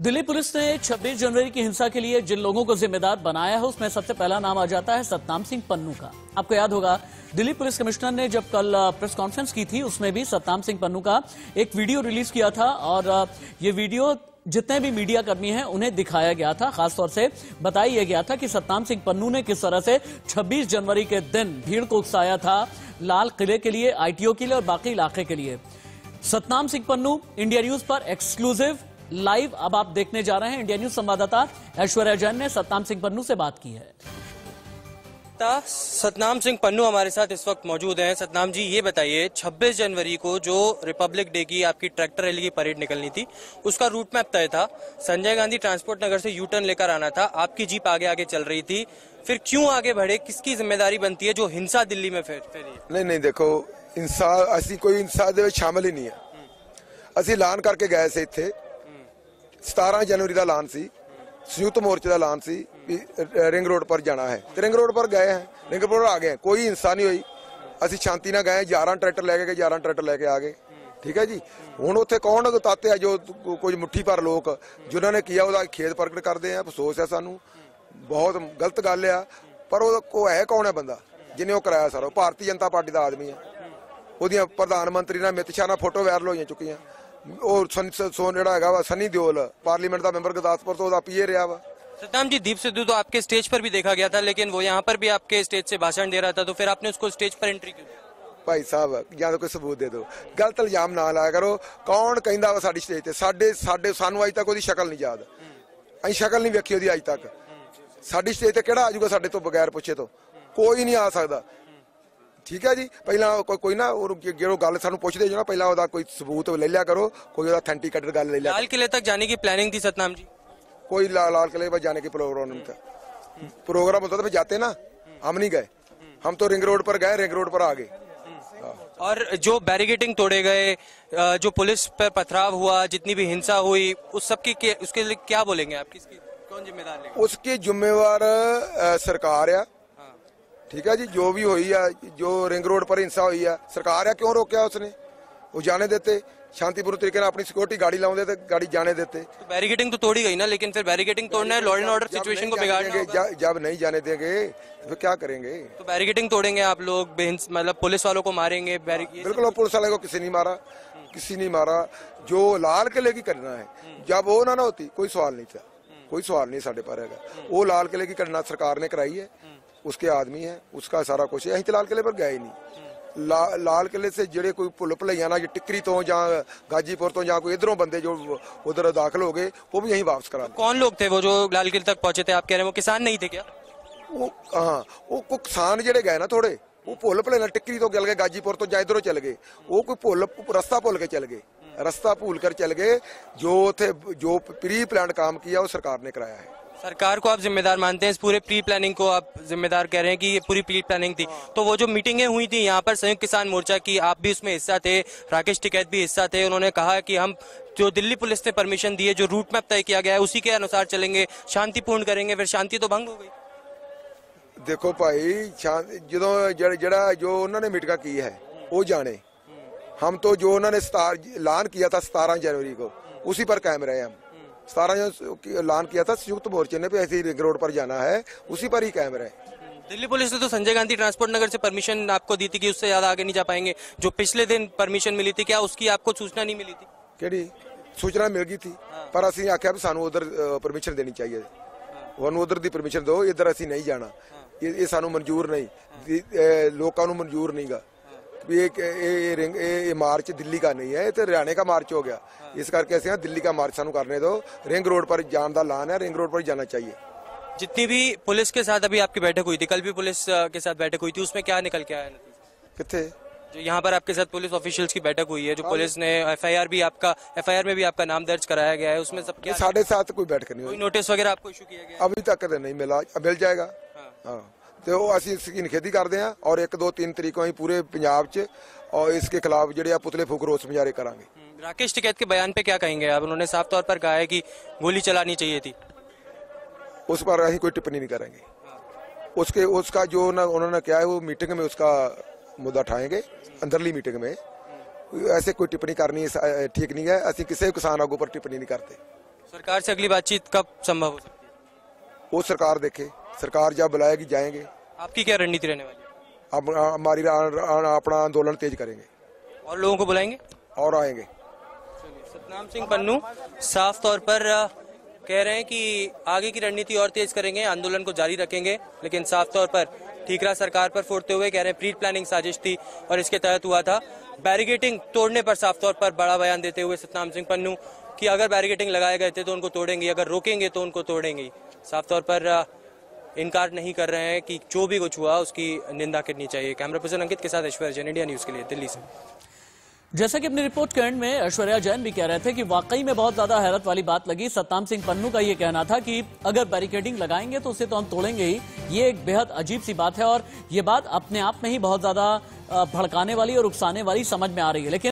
Delhi police ने 26 जनवरी की हिंसा के लिए जिन लोगों को जिम्मेदार बनाया है, उसमें सबसे पहला नाम आ जाता है सतनाम सिंह पन्नू का। आपको याद होगा, दिल्ली पुलिस कमिश्नर ने जब कल प्रेस कॉन्फ्रेंस की थी, उसमें भी सतनाम सिंह पन्नू का एक वीडियो रिलीज़ किया था और ये वीडियो जितने भी मीडिया कर्मी हैं, उन्हें दिखाया गया था। खासतौर से बताया गया था कि सतनाम सिंह पन्नू ने किस तरह से 26 जनवरी के दिन भीड़ को उकसाया था, लाल किले के लिए, आईटीओ के लिए और बाकी इलाके के लिए। सतनाम सिंह पन्नू, इंडिया न्यूज़ पर एक्सक्लूसिव लाइव अब आप देखने जा रहे हैं इंडिया न्यूज संवाददाता ऐश्वर्या जैन ने सतनाम सिंह पन्नू से बात की है सतनाम सिंह पन्नू हमारे साथ इस वक्त मौजूद हैं सतनाम जी ये बताइए 26 जनवरी को जो रिपब्लिक डे की आपकी ट्रैक्टर रैली की परेड निकलनी थी उसका रूट मैप तय था संजय गांधी ट्रांसपोर्ट नगर से यू टर्न लेकर आना था आपकी जीप आगे आगे चल रही थी फिर क्यों आगे बढ़े किसकी जिम्मेदारी बनती है जो हिंसा दिल्ली में फैली नहीं नहीं देखो इंसा ਅਸੀਂ ਕੋਈ ਇੰਸਾ ਦੇ ਵਿੱਚ ਸ਼ਾਮਲ ਹੀ ਨਹੀਂ ਹੈ ਅਸੀਂ ਐਲਾਨ ਕਰਕੇ ਗਏ ਸੀ ਇੱਥੇ 17 ਜਨਵਰੀ ਦਾ ਐਲਾਨ ਸੀ। ਸੰਯੁਕਤ ਮੋਰਚੇ ਦਾ ਐਲਾਨ ਸੀ ਵੀ ਰਿੰਗ ਰੋਡ ਪਰ ਜਾਣਾ ਹੈ। ਤੇ ਰਿੰਗ ਰੋਡ ਪਰ ਗਏ ਹੈ। ਰਿੰਗ ਰੋਡ ਆ ਗਏ। ਕੋਈ ਹਿੰਸਾ ਨਹੀਂ ਹੋਈ। ਅਸੀਂ ਸ਼ਾਂਤੀ ਨਾਲ ਗਏ। 11 ਟਰੈਕਟਰ ਲੈ ਕੇ ਗਏ। 11 ਟਰੈਕਟਰ ਲੈ ਕੇ ਆ ਗਏ। ਠੀਕ ਹੈ ਜੀ? ਹੁਣ ਉੱਥੇ ਕੌਣ ਤਾਤੇ ਆ ਜੋ ਕੁਝ ਮੁੱਠੀ ਪਰ ਲੋਕ, ਜਿਨ੍ਹਾਂ ਨੇ ਕੀਆ ਉਹਦਾ ਖੇਦ ਪ੍ਰਗਟ ਕਰਦੇ ਆ। ਅਫਸੋਸ ਹੈ ਸਾਨੂੰ। ਬਹੁਤ ਗਲਤ ਗੱਲ ਆ। ਪਰ ਉਹ ਕੋ ਹੈ ਕੌਣ ਹੈ ਬੰਦਾ? ਜਿਹਨੇ ਉਹ ਕਰਾਇਆ ਸਾਰਾ। ਭਾਰਤੀ ਜਨਤਾ ਪਾਰਟੀ ਦਾ ਆਦਮੀ ਆ ਉਹਦੀਆਂ ਪ੍ਰਧਾਨ ਮੰਤਰੀ ਨਾਲ ਮਿਤ ਸ਼ਾਹ ਨਾਲ ਫੋਟੋ ਵਾਇਰਲ ਹੋਈਆਂ ਚੁੱਕੀਆਂ। ਉਹ ਸਨੀ ਸੋਨ ਜਿਹੜਾ ਹੈਗਾ ਵਾ ਸਨੀ ਦਿਓਲ ਪਾਰਲੀਮੈਂਟ ਦਾ ਮੈਂਬਰ ਗਦਾਸਪੁਰ ਤੋਂ ਉਹਦਾ ਪੀਏ ਰਿਹਾ ਵਾ। सद्दाम जी दीप सिद्धू तो आपके स्टेज पर भी देखा गया था लेकिन वो यहाँ पर भी आपके स्टेज से भाषण दे रहा था तो फिर आपने उसको स्टेज पर एंट्री क्यों ਭਾਈ ਸਾਹਿਬ ਜਾਂ ਕੋਈ ਸਬੂਤ ਦੇ ਦਿਓ। ਗਲਤ ਇਲਜ਼ਾਮ ਨਾ ਲਾਇਆ ਕਰੋ। ਕੌਣ ਕਹਿੰਦਾ ਵਾ ਸਾਡੀ ਸਟੇਜ ਤੇ? ਸਾਡੇ ਸਾਡੇ ਸਾਨੂੰ ਅਜ ਤੱਕ ਉਹਦੀ ਸ਼ਕਲ ਨਹੀਂ ਯਾਦ। ਅਸੀਂ ਸ਼ਕਲ ਨਹੀਂ ਵੇਖੀ ਉਹਦੀ ਅਜ ਤੱਕ। ਸਾਡੀ ਸਟੇਜ ਤੇ ਕਿਹੜਾ ਆਜੂਗਾ ਸਾਡੇ ਤੋਂ ਬਗੈਰ ਪੁੱਛੇ ਤੋਂ? ਕੋਈ ਨਹੀਂ ਆ ਸਕਦਾ। ਠੀਕ ਹੈ ਜੀ ਪਹਿਲਾਂ ਕੋਈ ਕੋਈ ਨਾ ਉਹ ਜਿਹੜੋ ਗੱਲ ਸਾਨੂੰ ਪੁੱਛਦੇ ਜੋ ਨਾ ਪਹਿਲਾਂ ਉਹਦਾ ਕੋਈ ਸਬੂਤ ਲੈ ਲਿਆ ਕਰੋ ਕੋਈ ਉਹਦਾ ਅਥੈਂਟਿਕੇਟਡ ਗੱਲ ਲੈ ਲਿਆ लाल किले तक जाने की प्लानिंग थी सतनाम जी कोई ला, लाल किले पर जाने की प्रोग्राम नहीं था प्रोग्राम होता तो फिर जाते ना हम नहीं गए हम तो रिंग रोड पर गए रिंग रोड पर आ गए और जो बैरिगेटिंग तोड़े गए जो पुलिस पर पथराव हुआ जितनी भी हिंसा हुई उस सब की उसके लिए क्या बोलेंगे आप किसकी कौन जिम्मेदार लेंगे उसकी जिम्मेवार सरकार आ ठीक है जी जो भी हुई है जो रिंग रोड पर हिंसा हुई है सरकार है क्यों रोकया उसने? वो जाने देते शांतिपूर्ण तरीके ने अपनी सिक्योरिटी गाड़ी लाने देते गाड़ी जाने देते। तो बैरिकेटिंग तो तोड़ी गई ना लेकिन फिर बैरिकेटिंग तोड़ना है लॉ एंड ऑर्डर सिचुएशन को बिगाड़ेंगे जब नहीं जाने देंगे तो फिर क्या करेंगे? तो बैरिकेटिंग तोड़ेंगे आप लोग मतलब पुलिस वालों को मारेंगे हाँ, बिल्कुल पुलिस वाले को किसी नहीं मारा किसी नहीं मारा। जो लाल किले की करना है जब वो ना ना होती कोई सवाल नहीं था कोई सवाल नहीं साढ़े पर है हम्म। वो लाल किले की करना सरकार ने कराई है। हम्म। उसके आदमी है उसका सारा कुछ है। अहीं लाल किले पर गए ही नहीं। ला, लाल किले से जेडे कोई पुल भलैयाना जी टिकरी तो या गाजीपुर तो या कोई इधरों बंदे जो उधर दाखिल हो गए वो भी यहीं वापस करा तो कौन लोग थे वो जो लाल किले तक पहुँचे थे आप कह रहे हैं वो किसान नहीं थे क्या? वो हाँ वो किसान जड़े गए ना थोड़े वो भुल भले टिकरी तो गल गए गाजीपुर तो या इधरों चल गए। वो कोई भुल रस्ता भुल के चल गए। रस्ता भूल कर चल गए जो उ जो प्री प्लान काम किया वो सरकार ने कराया है। सरकार को आप जिम्मेदार मानते हैं इस पूरे प्री प्लानिंग को आप जिम्मेदार कह रहे हैं कि ये पूरी प्री प्लानिंग थी तो वो जो मीटिंगें हुई थी यहाँ पर संयुक्त किसान मोर्चा की आप भी उसमें हिस्सा थे राकेश टिकैत भी हिस्सा थे उन्होंने कहा कि हम जो दिल्ली पुलिस ने परमिशन दी है जो रूट मैप तय किया गया है उसी के अनुसार चलेंगे शांतिपूर्ण करेंगे फिर शांति तो भंग हो गई ਦੇਖੋ ਭਾਈ ਸ਼ਾਂ- ਜਦੋਂ ਜਿਹੜਾ- ਜਿਹੜਾ जो उन्होंने मीटिंग की है वो जाने हम तो जो उन्होंने सतार ऐलान किया था सतारह जनवरी को उसी पर कायम रहे हम सतारह जो ऐलान किया था संयुक्त मोर्चे ने भी ऐसे रिंग रोड पर जाना है उसी पर ही कायम रहे दिल्ली पुलिस ने तो संजय गांधी ट्रांसपोर्ट नगर से परमिशन आपको दी थी कि उससे ज्यादा आगे नहीं जा पाएंगे जो पिछले दिन परमिशन मिली थी क्या उसकी आपको सूचना नहीं मिली थी ਕਿਹੜੀ ਸੂਚਨਾ ਮਿਲ ਗਈ ਸੀ ਪਰ ਅਸੀਂ ਆਖਿਆ ਵੀ ਸਾਨੂੰ ਉਧਰ ਪਰਮਿਸ਼ਨ ਦੇਣੀ ਚਾਹੀਏ ਉਹਨੂੰ ਉਧਰ ਦੀ ਪਰਮਿਸ਼ਨ ਦਿਓ ਇੱਧਰ ਅਸੀਂ ਨਹੀਂ ਜਾਣਾ ਇਹ ਇਹ ਸਾਨੂੰ ਮਨਜ਼ੂਰ ਨਹੀਂ ਦੀ- ਇਹ ਲੋਕਾਂ ਨੂੰ ਮਨਜ਼ੂਰ ਨਹੀਂਗਾ ਵੀ ਇਹ ਇਹ ਇਹ ਰਿੰਗ ਇਹ ਇਹ ਮਾਰਚ ਦਿੱਲੀ ਦਾ ਨਹੀਂ ਹੈ ਇਹ ਤੇ ਹਰਿਆਣੇ ਦਾ ਮਾਰਚ ਹੋ ਗਿਆ ਇਸ ਕਰਕੇ ਅਸੀਂ ਦਿੱਲੀ ਦਾ ਮਾਰਚ ਸਾਨੂੰ करने दो रिंग रोड पर जान का ऐलान है रिंग रोड पर जाना चाहिए जितनी भी पुलिस के साथ अभी आपकी बैठक हुई थी कल भी पुलिस अ, के साथ बैठक हुई थी उसमें क्या निकल के आया नतीजा कितने जो यहाँ पर आपके साथ पुलिस ऑफिशियल्स की बैठक हुई है जो पुलिस ने एफआईआर भी आपका एफआईआर में भी आपका नाम दर्ज कराया गया है उसमें सब क्या साढ़े सात कोई बैठक नहीं कोई हुई नोटिस वगैरह आपको इशू किया गया अभी तक तो नहीं मिला अब मिल जाएगा हाँ ਤੇ ਉਹ ਅਸੀਂ ਸਕੀਨ ਖੇਤੀ ਕਰਦੇ ਆਂ ਔਰ 1 2 3 ਤਰੀਕੋਂ ਹੀ ਪੂਰੇ ਪੰਜਾਬ 'ਚ ਔਰ ਇਸਕੇ ਖਿਲਾਫ ਜਿਹੜੇ ਆ ਪੁਤਲੇ ਫੂਕ ਰੋਸ ਮੁਜ਼ਾਹਰੇ ਕਰਾਂਗੇ हम्म, राकेश टिकैत के बयान पे क्या कहेंगे आप उन्होंने साफ तौर पर कहा है कि गोली चलानी चाहिए थी उस पर ਅਸੀਂ कोई टिप्पणी नहीं करेंगे उसके उसका जो ना उन्होंने क्या है वो मीटिंग में उसका मुद्दा उठाएंगे अंदरली मीटिंग में ऐसे कोई टिप्पणी करनी इस- अ, ठीक नहीं है ਅਸੀਂ ਕਿਸੇ ਵੀ ਕਿਸਾਨ ਆਗੂ ਪਰ ਟਿੱਪਣੀ ਨਹੀਂ ਕਰਦੇ सरकार से अगली बातचीत कब संभव हो सकती है वो सरकार देखे सरकार जब बुलाएगी जाएँगे। आपकी क्या रणनीति रहने वाली अब हमारी अपना आंदोलन तेज करेंगे। और लोगों को बुलाएँगे? और आएँगे। सतनाम सिंह पन्नू साफ़ तौर पर कह रहे हैं कि आगे की रणनीति और तेज करेंगे आंदोलन को जारी रखेंगे लेकिन साफ़ तौर पर ठीकरा सरकार पर फोड़ते हुए कह रहे हैं प्री प्लानिंग साजिश थी और इसके तहत हुआ था। बैरिगेटिंग तोड़ने पर साफ़ तौर पर बड़ा बयान देते हुए सतनाम सिंह पन्नू कि अगर बैरिगेटिंग लगाए गए थे तो उनको तोड़ेंगे अगर रोकेंगे तो उनको तोड़ेंगे। साफ़ तौर पर इनकार नहीं कर रहे हैं कि जो भी कुछ हुआ, उसकी निंदा करनी चाहिए। कैमरा पर्सन अंकित के साथ ऐश्वर्या जैन, इंडिया न्यूज़ के लिए, दिल्ली से। जैसा कि अपनी रिपोर्ट के एंड में ऐश्वर्या जैन भी कह रहे थे कि वाकई में बहुत ज़्यादा हैरत वाली बात लगी। सत्ताम सिंह पन्नू का ये कहना था कि अगर बैरिकेडिंग लगाएँगे तो उसे तो हम तोड़ेंगे ही। ये एक बेहद अजीब सी बात है और ये बात अपने आप में ही बहुत ज़्यादा भड़काने वाली और उकसाने वाली समझ में आ रही है। लेकिन